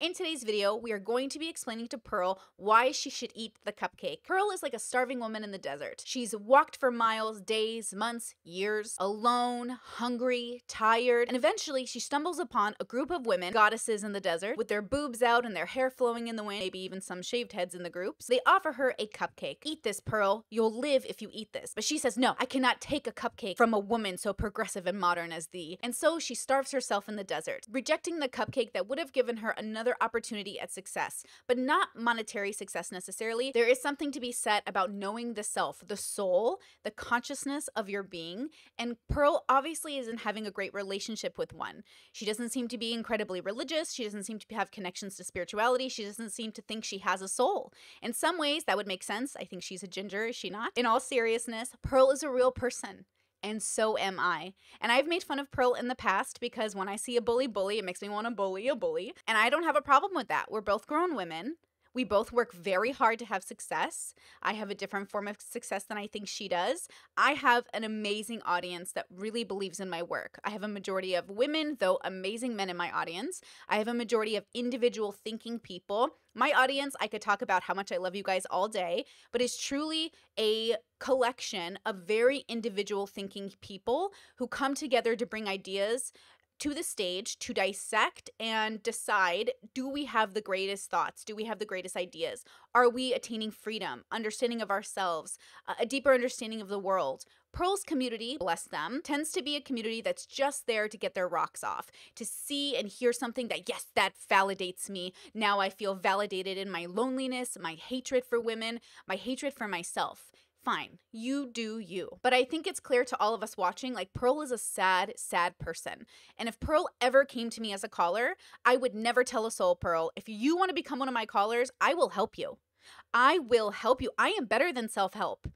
In today's video, we are going to be explaining to Pearl why she should eat the cupcake. Pearl is like a starving woman in the desert. She's walked for miles, days, months, years, alone, hungry, tired, and eventually she stumbles upon a group of women, goddesses in the desert, with their boobs out and their hair flowing in the wind, maybe even some shaved heads in the groups. They offer her a cupcake. Eat this, Pearl. You'll live if you eat this. But she says, no, I cannot take a cupcake from a woman so progressive and modern as thee. And so she starves herself in the desert, rejecting the cupcake that would have given her another another opportunity at success, but not monetary success necessarily. There is something to be said about knowing the self, the soul, the consciousness of your being. And Pearl obviously isn't having a great relationship with one. She doesn't seem to be incredibly religious. She doesn't seem to have connections to spirituality. She doesn't seem to think she has a soul. In some ways, that would make sense. I think she's a ginger, is she not? In all seriousness, Pearl is a real person and so am I. And I've made fun of Pearl in the past because when I see a bully bully, it makes me want to bully a bully. And I don't have a problem with that. We're both grown women. We both work very hard to have success. I have a different form of success than I think she does. I have an amazing audience that really believes in my work. I have a majority of women, though amazing men in my audience. I have a majority of individual thinking people. My audience, I could talk about how much I love you guys all day, but it's truly a collection of very individual thinking people who come together to bring ideas to the stage to dissect and decide do we have the greatest thoughts? Do we have the greatest ideas? Are we attaining freedom, understanding of ourselves, a deeper understanding of the world? Pearl's community, bless them, tends to be a community that's just there to get their rocks off, to see and hear something that, yes, that validates me. Now I feel validated in my loneliness, my hatred for women, my hatred for myself fine. You do you. But I think it's clear to all of us watching like Pearl is a sad, sad person. And if Pearl ever came to me as a caller, I would never tell a soul, Pearl, if you want to become one of my callers, I will help you. I will help you. I am better than self help.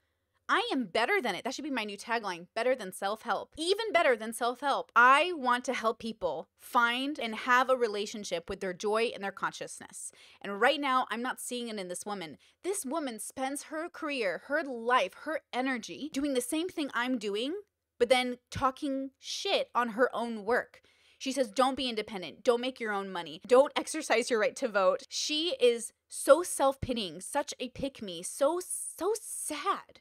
I am better than it. That should be my new tagline better than self help. Even better than self help. I want to help people find and have a relationship with their joy and their consciousness. And right now, I'm not seeing it in this woman. This woman spends her career, her life, her energy doing the same thing I'm doing, but then talking shit on her own work. She says, don't be independent. Don't make your own money. Don't exercise your right to vote. She is so self pitying, such a pick me, so, so sad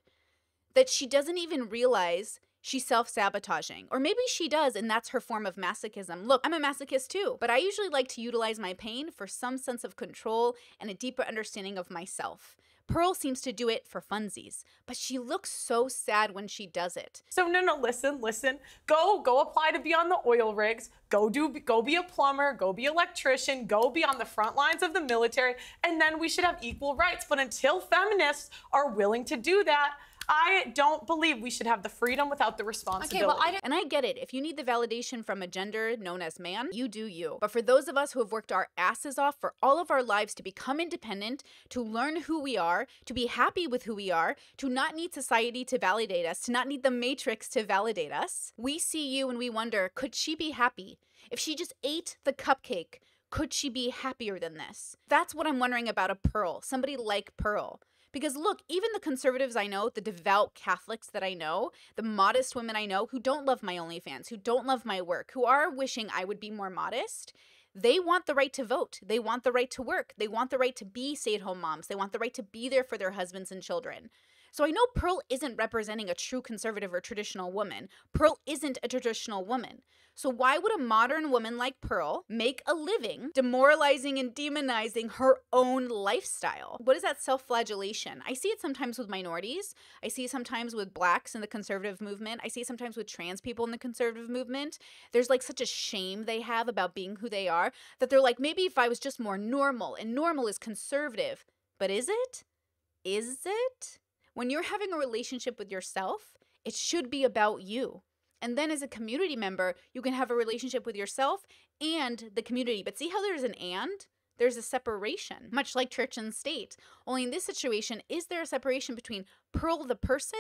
that she doesn't even realize she's self sabotaging. Or maybe she does, and that's her form of masochism. Look, I'm a masochist too, but I usually like to utilize my pain for some sense of control and a deeper understanding of myself. Pearl seems to do it for funsies, but she looks so sad when she does it. So no, no, listen, listen. Go, go apply to be on the oil rigs. Go do, go be a plumber. Go be electrician. Go be on the front lines of the military, and then we should have equal rights. But until feminists are willing to do that, I don't believe we should have the freedom without the responsibility. Okay, well, I and I get it. If you need the validation from a gender known as man, you do you. But for those of us who have worked our asses off for all of our lives to become independent, to learn who we are, to be happy with who we are, to not need society to validate us, to not need the matrix to validate us, we see you and we wonder, could she be happy? If she just ate the cupcake, could she be happier than this? That's what I'm wondering about a Pearl, somebody like Pearl. Because look, even the conservatives I know, the devout Catholics that I know, the modest women I know who don't love my OnlyFans, who don't love my work, who are wishing I would be more modest, they want the right to vote. They want the right to work. They want the right to be stay at home moms. They want the right to be there for their husbands and children. So I know Pearl isn't representing a true conservative or traditional woman. Pearl isn't a traditional woman. So why would a modern woman like Pearl make a living demoralizing and demonizing her own lifestyle? What is that self-flagellation? I see it sometimes with minorities. I see it sometimes with blacks in the conservative movement. I see it sometimes with trans people in the conservative movement. There's like such a shame they have about being who they are that they're like maybe if I was just more normal and normal is conservative. But is it? Is it? When you're having a relationship with yourself, it should be about you. And then as a community member, you can have a relationship with yourself and the community. But see how there's an and? There's a separation, much like church and state. Only in this situation, is there a separation between Pearl the person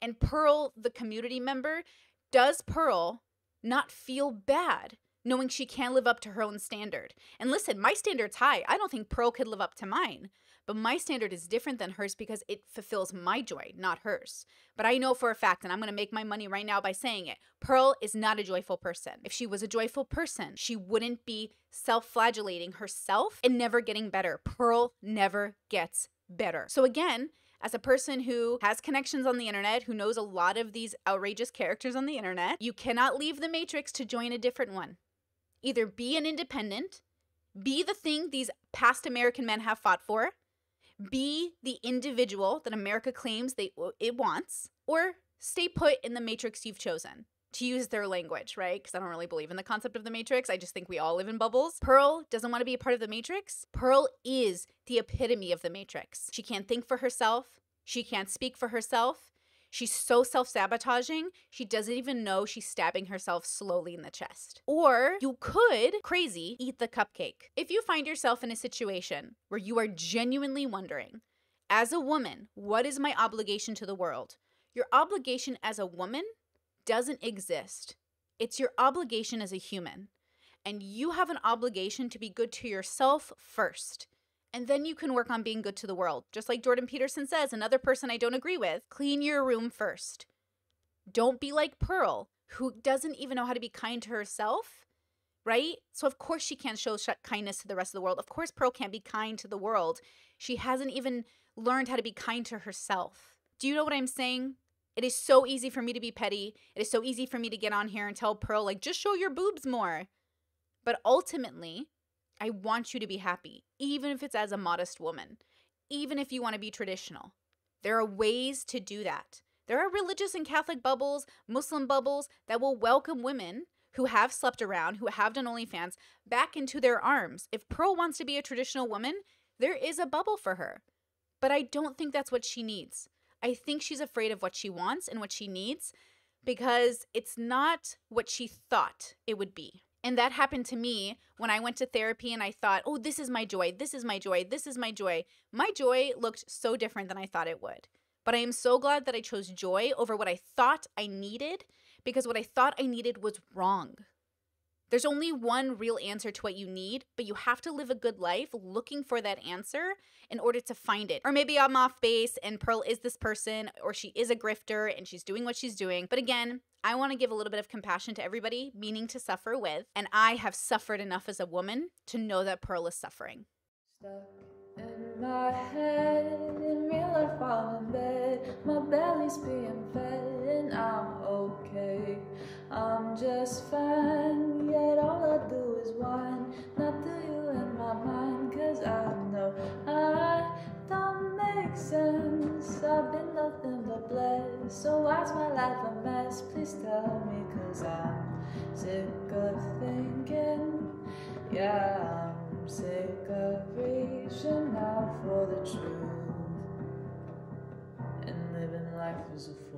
and Pearl the community member? Does Pearl not feel bad knowing she can't live up to her own standard. And listen, my standard's high. I don't think Pearl could live up to mine. But my standard is different than hers because it fulfills my joy, not hers. But I know for a fact, and I'm gonna make my money right now by saying it Pearl is not a joyful person. If she was a joyful person, she wouldn't be self flagellating herself and never getting better. Pearl never gets better. So again, as a person who has connections on the internet, who knows a lot of these outrageous characters on the internet, you cannot leave the Matrix to join a different one. Either be an independent, be the thing these past American men have fought for, be the individual that America claims they it wants, or stay put in the matrix you've chosen. To use their language, right? Because I don't really believe in the concept of the matrix. I just think we all live in bubbles. Pearl doesn't want to be a part of the matrix. Pearl is the epitome of the matrix. She can't think for herself. She can't speak for herself. She's so self sabotaging, she doesn't even know she's stabbing herself slowly in the chest. Or you could, crazy, eat the cupcake. If you find yourself in a situation where you are genuinely wondering, as a woman, what is my obligation to the world? Your obligation as a woman doesn't exist. It's your obligation as a human. And you have an obligation to be good to yourself first. And then you can work on being good to the world. Just like Jordan Peterson says, another person I don't agree with clean your room first. Don't be like Pearl, who doesn't even know how to be kind to herself, right? So, of course, she can't show kindness to the rest of the world. Of course, Pearl can't be kind to the world. She hasn't even learned how to be kind to herself. Do you know what I'm saying? It is so easy for me to be petty. It is so easy for me to get on here and tell Pearl, like, just show your boobs more. But ultimately, I want you to be happy, even if it's as a modest woman, even if you want to be traditional. There are ways to do that. There are religious and Catholic bubbles, Muslim bubbles that will welcome women who have slept around, who have done OnlyFans, back into their arms. If Pearl wants to be a traditional woman, there is a bubble for her. But I don't think that's what she needs. I think she's afraid of what she wants and what she needs because it's not what she thought it would be. And that happened to me when I went to therapy and I thought, oh, this is my joy. This is my joy. This is my joy. My joy looked so different than I thought it would. But I am so glad that I chose joy over what I thought I needed because what I thought I needed was wrong. There's only one real answer to what you need, but you have to live a good life looking for that answer in order to find it. Or maybe I'm off base and Pearl is this person, or she is a grifter and she's doing what she's doing. But again, I want to give a little bit of compassion to everybody, meaning to suffer with. And I have suffered enough as a woman to know that Pearl is suffering. Stuck in my head, in real life I'm in bed, my belly's being fed and I'm okay. I'm just fine, Yeah, I'm sick of reaching out for the truth. And living life as a